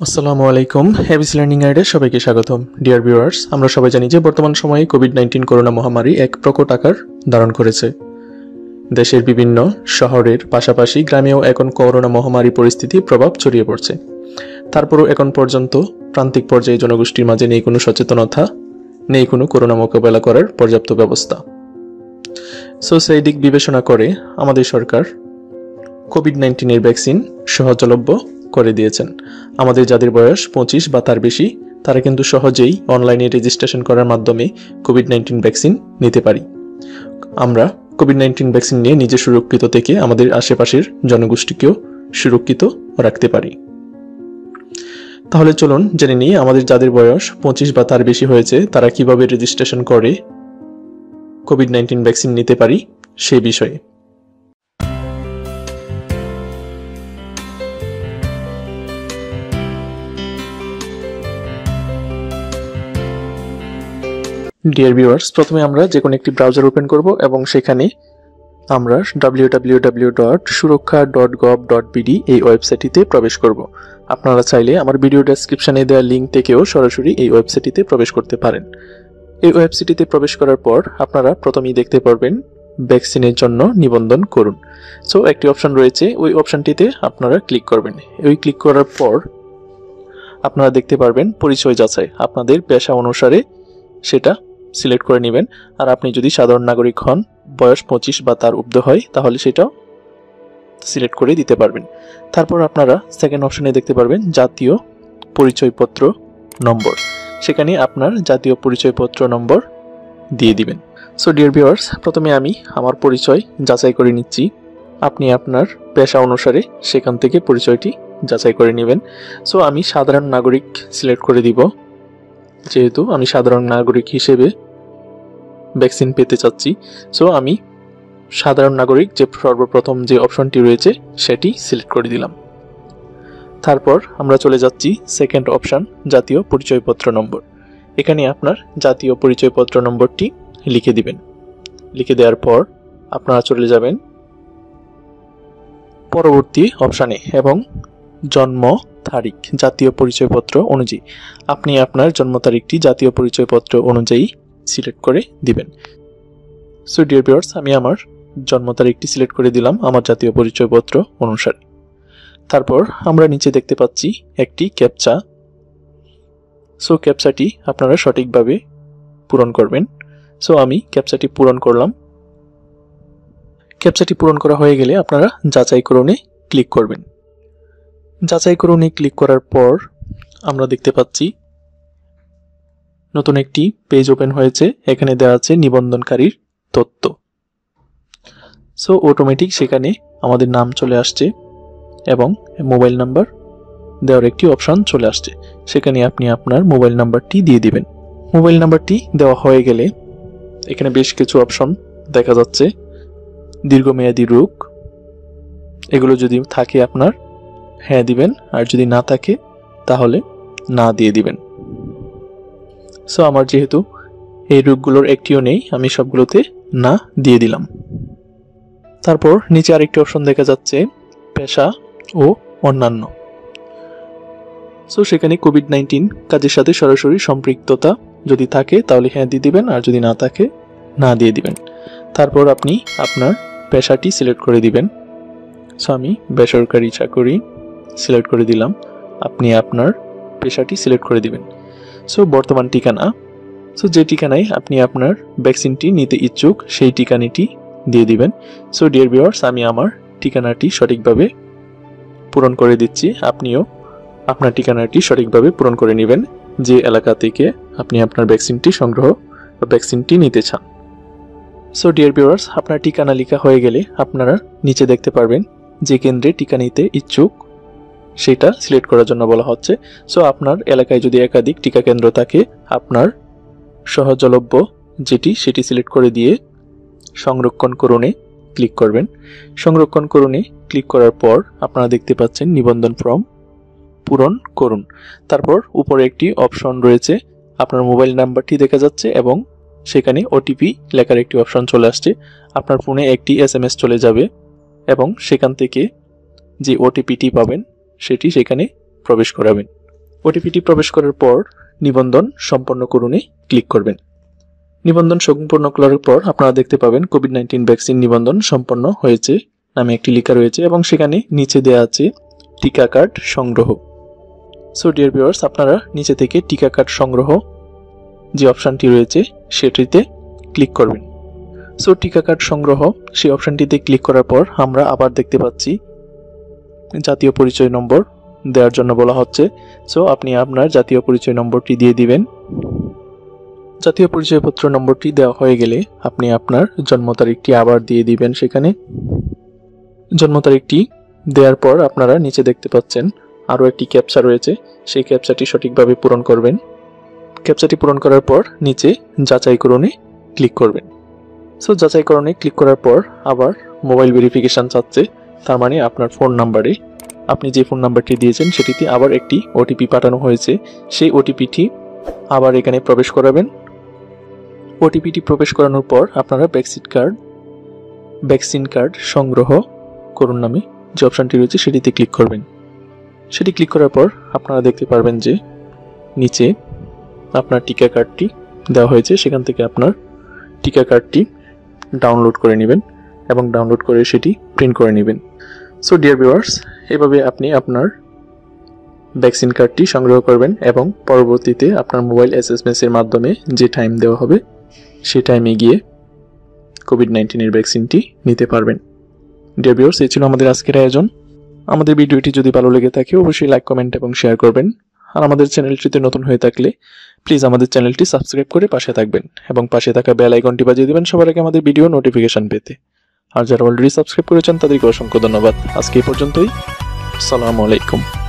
আসসালামু আলাইকুম হেভিস লার্নিং গাইডে সবাইকে স্বাগতম। ডিয়ার ভিউয়ার্স আমরা সবাই জানি যে বর্তমান সময়ে কোভিড নাইন্টিন করোনা মহামারী এক প্রকট আকার ধারণ করেছে। দেশের বিভিন্ন শহরের পাশাপাশি গ্রামেও এখন করোনা মহামারী পরিস্থিতি প্রভাব ছড়িয়ে পড়ছে। তারপরও এখন পর্যন্ত প্রান্তিক পর্যায়ে জনগোষ্ঠীর মাঝে নেই কোনো সচেতনতা, নেই কোনো করোনা মোকাবেলা করার পর্যাপ্ত ব্যবস্থা। সো সেই দিক বিবেচনা করে আমাদের সরকার কোভিড নাইন্টিনের ভ্যাকসিন সহজলভ্য করে দিয়েছেন। আমাদের যাদের বয়স পঁচিশ বা তার বেশি, তারা কিন্তু সহজেই অনলাইনে রেজিস্ট্রেশন করার মাধ্যমে কোভিড নাইন্টিন ভ্যাকসিন নিতে পারি। আমরা কোভিড নাইন্টিন ভ্যাকসিন নিয়ে নিজে সুরক্ষিত থেকে আমাদের আশেপাশের জনগোষ্ঠীকেও সুরক্ষিত রাখতে পারি। তাহলে চলুন জেনে নিই আমাদের যাদের বয়স পঁচিশ বা তার বেশি হয়েছে, তারা কীভাবে রেজিস্ট্রেশন করে কোভিড নাইন্টিন ভ্যাকসিন নিতে পারি সেই বিষয়ে। ডিয়ার ভিউয়ার্স প্রথমে আমরা যে কোনো একটি ব্রাউজার ওপেন করব এবং সেখানে আমরা W dot Surokkha dot gov dot BD এই ওয়েবসাইটটিতে প্রবেশ করব। আপনারা চাইলে আমার ভিডিও ডেসক্রিপশনে দেওয়া লিঙ্ক থেকেও সরাসরি এই ওয়েবসাইটটিতে প্রবেশ করতে পারেন। এই ওয়েবসাইটটিতে প্রবেশ করার পর আপনারা প্রথমেই দেখতে পারবেন ভ্যাকসিনের জন্য নিবন্ধন করুন। সো একটি অপশন রয়েছে, ওই অপশনটিতে আপনারা ক্লিক করবেন। ওই ক্লিক করার পর আপনারা দেখতে পারবেন পরিচয় যাচাই। আপনাদের পেশা অনুসারে সেটা সিলেক্ট করে নেবেন। আর আপনি যদি সাধারণ নাগরিক হন, বয়স পঁচিশ বা তার উর্ধ্ব হয়, তাহলে সেটাও সিলেক্ট করে দিতে পারবেন। তারপর আপনারা সেকেন্ড অপশনে দেখতে পারবেন, জাতীয় পরিচয়পত্র নম্বর। সেখানে আপনার জাতীয় পরিচয়পত্র নম্বর দিয়ে দিবেন। সো ডিয়ার ভিউয়ার্স প্রথমে আমি আমার পরিচয় যাচাই করে নিচ্ছি। আপনি আপনার পেশা অনুসারে সেখান থেকে পরিচয়টি যাচাই করে নেবেন। সো আমি সাধারণ নাগরিক সিলেক্ট করে দিব। যেহেতু আমি সাধারণ নাগরিক হিসেবে ভ্যাকসিন পেতে চাচ্ছি সো আমি সাধারণ নাগরিক যে সর্বপ্রথম যে অপশনটি রয়েছে, সেটি সিলেক্ট করে দিলাম। তারপর আমরা চলে যাচ্ছি সেকেন্ড অপশান জাতীয় পরিচয়পত্র নম্বর। এখানে আপনার জাতীয় পরিচয়পত্র নম্বরটি লিখে দিবেন। লিখে দেওয়ার পর আপনারা চলে যাবেন পরবর্তী অপশানে এবং জন্ম তারিখ, জাতীয় পরিচয়পত্র অনুযায়ী। আপনি আপনার জন্ম তারিখটি জাতীয় পরিচয়পত্র অনুযায়ী সিলেক্ট করে দিবেন। সো ডিয়ার ভিউয়ার্স আমি আমার জন্ম তারিখটি সিলেক্ট করে দিলাম আমার জাতীয় পরিচয়পত্র অনুসারে। তারপর আমরা নিচে দেখতে পাচ্ছি একটি ক্যাপচা। সো ক্যাপচাটি আপনারা সঠিকভাবে পূরণ করবেন। সো আমি ক্যাপচাটি পূরণ করলাম। ক্যাপচাটি পূরণ করা হয়ে গেলে আপনারা যাচাই করণে ক্লিক করবেন। যাচাই করণে ক্লিক করার পর আমরা দেখতে পাচ্ছি নতুন একটি পেজ ওপেন হয়েছে। এখানে দেওয়া আছে নিবন্ধনকারীর তথ্য। সো অটোমেটিক সেখানে আমাদের নাম চলে আসছে এবং মোবাইল নাম্বার দেওয়ার একটি অপশান চলে আসছে। সেখানে আপনি আপনার মোবাইল নাম্বারটি দিয়ে দিবেন। মোবাইল নাম্বারটি দেওয়া হয়ে গেলে এখানে বেশ কিছু অপশন দেখা যাচ্ছে। দীর্ঘমেয়াদী রোগ, এগুলো যদি থাকে আপনার হ্যাঁ দিবেন, আর যদি না থাকে, তাহলে না দিয়ে দিবেন। সো আমার যেহেতু এই রোগগুলোর একটিও নেই, আমি সবগুলোতে না দিয়ে দিলাম। তারপর নিচে আরেকটি অপশন দেখা যাচ্ছে, পেশা ও অন্যান্য। সো সেখানে কোভিড নাইন্টিন কাজের সাথে সরাসরি সম্পৃক্ততা যদি থাকে, তাহলে হ্যাঁ দিয়ে দিবেন, আর যদি না থাকে, না দিয়ে দিবেন। তারপর আপনি আপনার পেশাটি সিলেক্ট করে দিবেন। সো আমি বেসরকারি চাকরি সিলেক্ট করে দিলাম। আপনি আপনার পেশাটি সিলেক্ট করে দিবেন। সো বর্তমান ঠিকানা। সো যে ঠিকানায় আপনি আপনার ভ্যাকসিনটি নিতে ইচ্ছুক, সেই ঠিকানাটি দিয়ে দিবেন। সো ডিয়ার ভিওয়ার্স আমি আমার ঠিকানাটি সঠিকভাবে পূরণ করে দিচ্ছি। আপনিও আপনার ঠিকানাটি সঠিকভাবে পূরণ করে নেবেন। যে এলাকা থেকে আপনি আপনার ভ্যাকসিনটি সংগ্রহ বা ভ্যাকসিনটি নিতে চান। সো ডিয়ার ভিওয়ার্স আপনার ঠিকানা লেখা হয়ে গেলে আপনারা নিচে দেখতে পারবেন যে কেন্দ্রে টিকা নিতে ইচ্ছুক সেটা সিলেক্ট করার জন্য বলা হচ্ছে। সো আপনার এলাকায় যদি একাধিক টিকা কেন্দ্র থাকে, আপনার সহজলভ্য যেটি, সেটি সিলেক্ট করে দিয়ে সংরক্ষণ করণে ক্লিক করবেন। সংরক্ষণ করণে ক্লিক করার পর আপনারা দেখতে পাচ্ছেন নিবন্ধন ফর্ম পূরণ করুন। তারপর উপরে একটি অপশন রয়েছে, আপনার মোবাইল নাম্বারটি দেখা যাচ্ছে এবং সেখানে ওটিপি লেখার একটি অপশন চলে আসছে। আপনার ফোনে একটি এস চলে যাবে এবং সেখান থেকে যে ওটিপিটি পাবেন সেটি সেখানে প্রবেশ করাবেন। ওটিপিটি প্রবেশ করার পর নিবন্ধন সম্পন্ন করুনে ক্লিক করবেন। নিবন্ধন সম্পন্ন করার পর আপনারা দেখতে পাবেন কোভিড নাইন্টিন ভ্যাকসিন নিবন্ধন সম্পন্ন হয়েছে নামে একটি লেখা রয়েছে এবং সেখানে নিচে দেওয়া আছে টিকা কার্ড সংগ্রহ। সো ডিয়ার ভিউয়ার্স আপনারা নিচে থেকে টিকা কার্ড সংগ্রহ যে অপশানটি রয়েছে সেটিতে ক্লিক করবেন। সো টিকা কার্ড সংগ্রহ সেই অপশানটিতে ক্লিক করার পর আমরা আবার দেখতে পাচ্ছি জাতীয় পরিচয় নম্বর দেওয়ার জন্য বলা হচ্ছে। সো আপনি আপনার জাতীয় পরিচয় নম্বরটি দিয়ে দিবেন। জাতীয় পরিচয়পত্র নম্বরটি দেওয়া হয়ে গেলে আপনি আপনার জন্ম তারিখটি আবার দিয়ে দিবেন সেখানে। জন্ম তারিখটি দেওয়ার পর আপনারা নিচে দেখতে পাচ্ছেন আরও একটি ক্যাপচা রয়েছে। সেই ক্যাপচাটি সঠিকভাবে পূরণ করবেন। ক্যাপচাটি পূরণ করার পর নিচে যাচাইকরণে ক্লিক করবেন। সো যাচাইকরণে ক্লিক করার পর আবার মোবাইল ভেরিফিকেশন চাচ্ছে। তার মানে আপনার ফোন নাম্বারে আপনি যে ফোন নাম্বারটি দিয়েছেন সেটিতে আবার একটি ওটিপি পাঠানো হয়েছে। সেই ওটিপিটি আবার এখানে প্রবেশ করাবেন। ওটিপিটি প্রবেশ করানোর পর আপনারা ভ্যাকসিন কার্ড ভ্যাকসিন কার্ড সংগ্রহ করুন নামে যে অপশানটি রয়েছে সেটিতে ক্লিক করবেন। সেটি ক্লিক করার পর আপনারা দেখতে পারবেন যে নিচে আপনার টিকা কার্ডটি দেওয়া হয়েছে। সেখান থেকে আপনার টিকা কার্ডটি ডাউনলোড করে নেবেন এবং ডাউনলোড করে সেটি প্রিন্ট করে নেবেন। সো ডিয়ার ভিউয়ার্স এভাবে আপনি আপনার ভ্যাকসিন কার্ডটি সংগ্রহ করবেন এবং পরবর্তীতে আপনার মোবাইল এস এর মাধ্যমে যে টাইম দেওয়া হবে সেই টাইমে গিয়ে কোভিড নাইন্টিনের ভ্যাকসিনটি নিতে পারবেন। ডিয়ার ভিউয়ার্স এই ছিল আমাদের আজকের আয়োজন। আমাদের ভিডিওটি যদি ভালো লেগে থাকে, অবশ্যই লাইক কমেন্ট এবং শেয়ার করবেন। আর আমাদের চ্যানেলটিতে নতুন হয়ে থাকলে প্লিজ আমাদের চ্যানেলটি সাবস্ক্রাইব করে পাশে থাকবেন এবং পাশে থাকা বেল আইকনটি বাজিয়ে দেবেন সবার আগে আমাদের ভিডিও নোটিফিকেশন পেতে। আর যারা অলরেডি সাবস্ক্রাইব করেছেন তাদেরকে অসংখ্য ধন্যবাদ। আজকে এই পর্যন্তই। সালামু আলাইকুম।